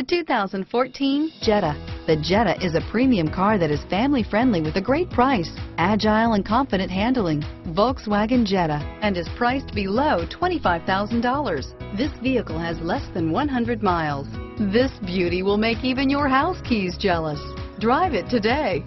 The 2014 Jetta. The Jetta is a premium car that is family friendly with a great price, agile and confident handling. Volkswagen Jetta and is priced below $25,000. This vehicle has less than 100 miles. This beauty will make even your house keys jealous. Drive it today.